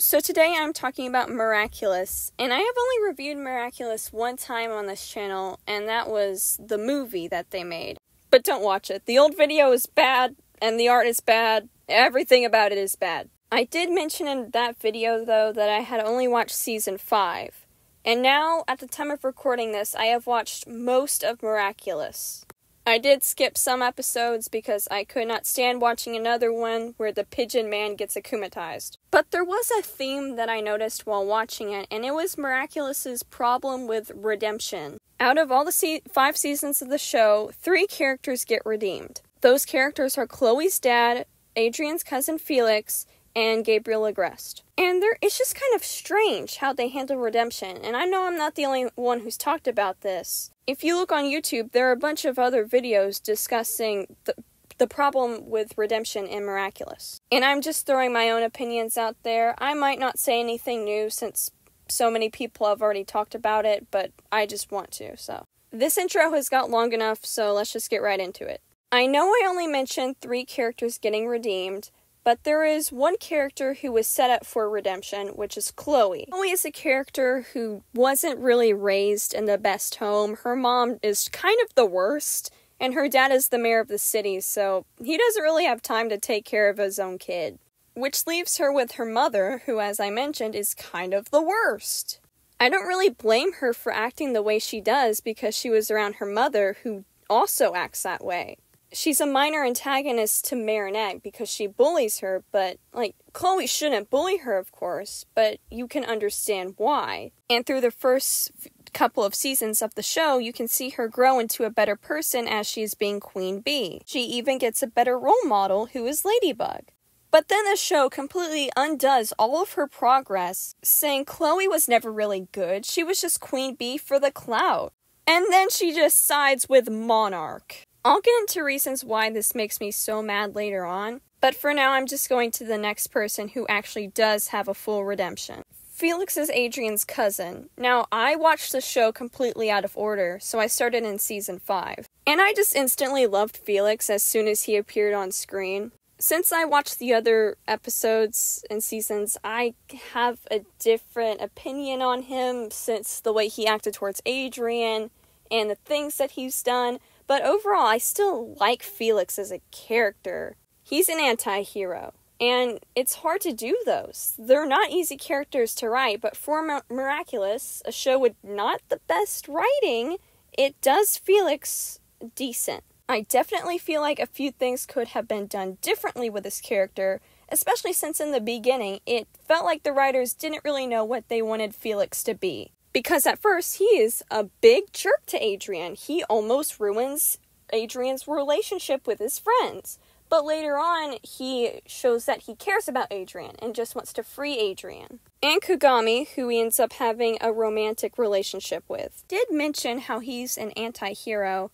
So today I'm talking about Miraculous, and I have only reviewed Miraculous one time on this channel, and that was the movie that they made. But don't watch it. The old video is bad, and the art is bad. Everything about it is bad. I did mention in that video, though, that I had only watched season 5. And now, at the time of recording this, I have watched most of Miraculous. I did skip some episodes because I could not stand watching another one where the pigeon man gets akumatized. But there was a theme that I noticed while watching it, and it was Miraculous's problem with redemption. Out of all the se- five seasons of the show, three characters get redeemed. Those characters are Chloe's dad, Adrien's cousin Felix, and Gabriel Agreste. And there it's just kind of strange how they handle redemption. And I know I'm not the only one who's talked about this. If you look on YouTube, there are a bunch of other videos discussing the the problem with redemption in Miraculous. And I'm just throwing my own opinions out there. I might not say anything new since so many people have already talked about it, but I just want to, so. This intro has got long enough, so let's just get right into it. I know I only mentioned three characters getting redeemed, but there is one character who was set up for redemption, which is Chloe. Chloe is a character who wasn't really raised in the best home. Her mom is kind of the worst, and her dad is the mayor of the city, so he doesn't really have time to take care of his own kid. Which leaves her with her mother, who, as I mentioned, is kind of the worst. I don't really blame her for acting the way she does because she was around her mother, who also acts that way she's a minor antagonist to Marinette because she bullies her, but like Chloe shouldn't bully her, of course, but you can understand why. And through the first couple of seasons of the show, you can see her grow into a better person as she's being Queen Bee. She even gets a better role model who is Ladybug. But then the show completely undoes all of her progress, saying Chloe was never really good, she was just Queen Bee for the clout. And then she just sides with Monarch. I'll get into reasons why this makes me so mad later on, but for now I'm just going to the next person who actually does have a full redemption. Felix is Adrien's cousin. Now, I watched the show completely out of order, so I started in season 5. And I just instantly loved Felix as soon as he appeared on screen. Since I watched the other episodes and seasons, I have a different opinion on him since the way he acted towards Adrien and the things that he's done. But overall, I still like Felix as a character. He's an anti hero. And it's hard to do those. They're not easy characters to write, but for Miraculous, a show with not the best writing, it does Felix decent. I definitely feel like a few things could have been done differently with this character, especially since in the beginning it felt like the writers didn't really know what they wanted Felix to be. Because at first, he is a big jerk to Adrien. He almost ruins Adrien's relationship with his friends. But later on, he shows that he cares about Adrien and just wants to free Adrien. And Kagami, who he ends up having a romantic relationship with, did mention how he's an anti hero.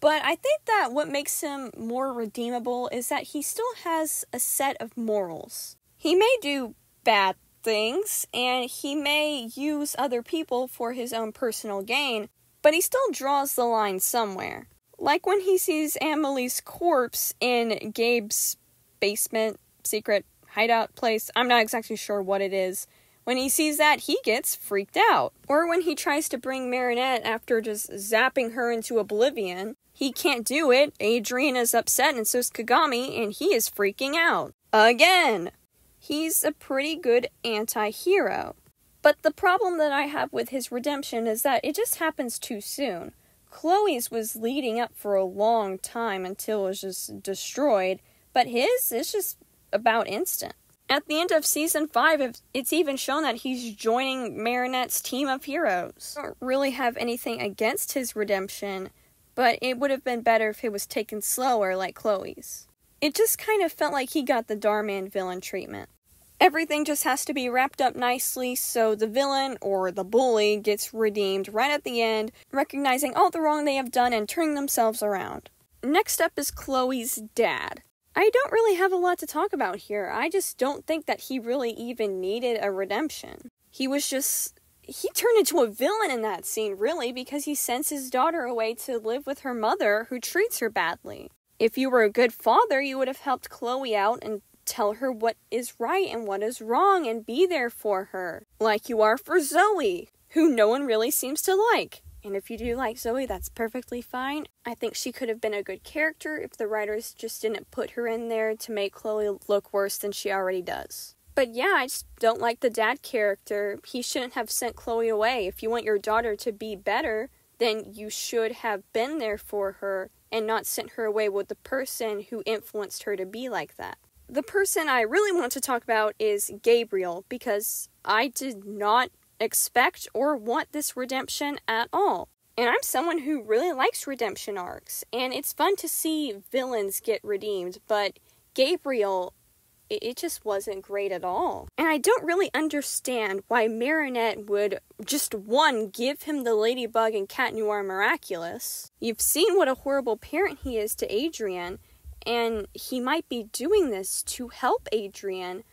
But I think that what makes him more redeemable is that he still has a set of morals. He may do bad things and he may use other people for his own personal gain, but he still draws the line somewhere. Like when he sees Amelie's corpse in Gabe's basement, secret hideout place. I'm not exactly sure what it is. When he sees that, he gets freaked out. Or when he tries to bring Marinette after just zapping her into oblivion. He can't do it. Adrien is upset, and so's Kagami, and he is freaking out. Again! He's a pretty good anti hero. But the problem that I have with his redemption is that it just happens too soon. Chloe's was leading up for a long time until it was just destroyed, but his is just about instant. At the end of season 5, it's even shown that he's joining Marinette's team of heroes. I don't really have anything against his redemption, but it would have been better if it was taken slower like Chloe's. It just kind of felt like he got the Darman villain treatment. Everything just has to be wrapped up nicely so the villain or the bully gets redeemed right at the end, recognizing all the wrong they have done and turning themselves around. Next up is Chloe's dad. I don't really have a lot to talk about here. I just don't think that he really even needed a redemption. He was just. He turned into a villain in that scene, really, because he sends his daughter away to live with her mother, who treats her badly if you were a good father, you would have helped Chloe out and tell her what is right and what is wrong and be there for her, like you are for Zoe, who no one really seems to like. And if you do like Zoe, that's perfectly fine. I think she could have been a good character if the writers just didn't put her in there to make Chloe look worse than she already does. But yeah, I just don't like the dad character. He shouldn't have sent Chloe away. If you want your daughter to be better, then you should have been there for her and not sent her away with the person who influenced her to be like that. The person I really want to talk about is Gabriel because I did not expect or want this redemption at all. And I'm someone who really likes redemption arcs, and it's fun to see villains get redeemed, but Gabriel, it, just wasn't great at all. And I don't really understand why Marinette would just one give him the Ladybug and Cat Noir Miraculous. You've seen what a horrible parent he is to Adrien, and he might be doing this to help Adrien,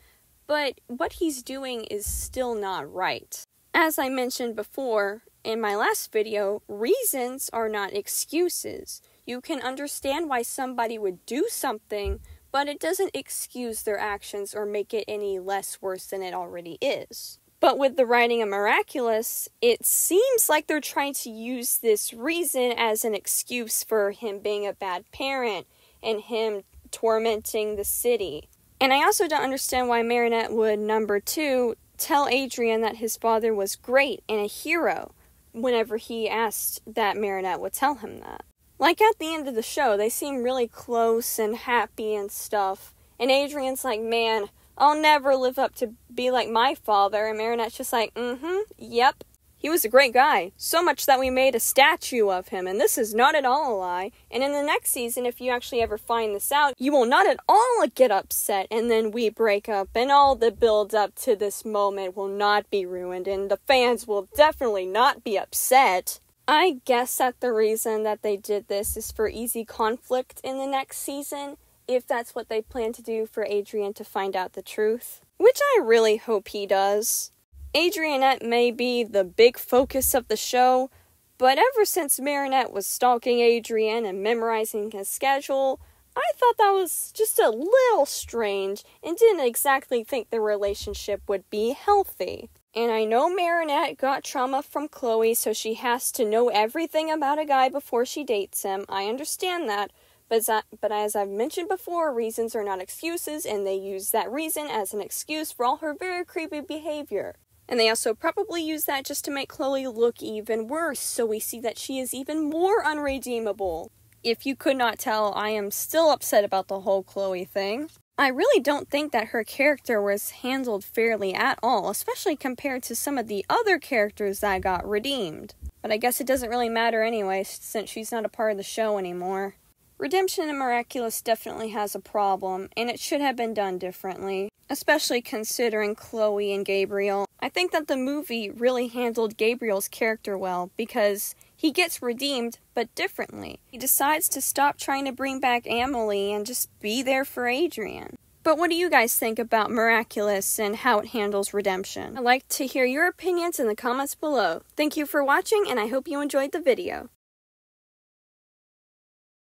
but what he's doing is still not right. As I mentioned before in my last video, reasons are not excuses. You can understand why somebody would do something, but it doesn't excuse their actions or make it any less worse than it already is. But with the writing of Miraculous, it seems like they're trying to use this reason as an excuse for him being a bad parent and him tormenting the city. And I also don't understand why Marinette would, number two, tell Adrien that his father was great and a hero whenever he asked that Marinette would tell him that. Like at the end of the show, they seem really close and happy and stuff. And Adrien's like, man, I'll never live up to be like my father. And Marinette's just like, mm hmm, yep, he was a great guy, so much that we made a statue of him, and this is not at all a lie. And in the next season, if you actually ever find this out, you will not at all get upset, and then we break up, and all the build up to this moment will not be ruined, and the fans will definitely not be upset. I guess that the reason that they did this is for easy conflict in the next season, if that's what they plan to do for Adrien to find out the truth. Which I really hope he does. Adrienette may be the big focus of the show, but ever since Marinette was stalking Adrien and memorizing his schedule, I thought that was just a little strange and didn't exactly think the relationship would be healthy. And I know Marinette got trauma from Chloe, so she has to know everything about a guy before she dates him. I understand that. But but as I've mentioned before, reasons are not excuses, and they use that reason as an excuse for all her very creepy behavior. And they also probably use that just to make Chloe look even worse, so we see that she is even more unredeemable. If you could not tell, I am still upset about the whole Chloe thing. I really don't think that her character was handled fairly at all, especially compared to some of the other characters that got redeemed. But I guess it doesn't really matter anyway, since she's not a part of the show anymore. Redemption in Miraculous definitely has a problem, and it should have been done differently especially considering Chloe and Gabriel. I think that the movie really handled Gabriel's character well because he gets redeemed, but differently. He decides to stop trying to bring back Amelie and just be there for Adrien. But what do you guys think about Miraculous and how it handles redemption? I'd like to hear your opinions in the comments below. Thank you for watching, and I hope you enjoyed the video.